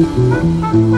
Música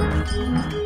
Música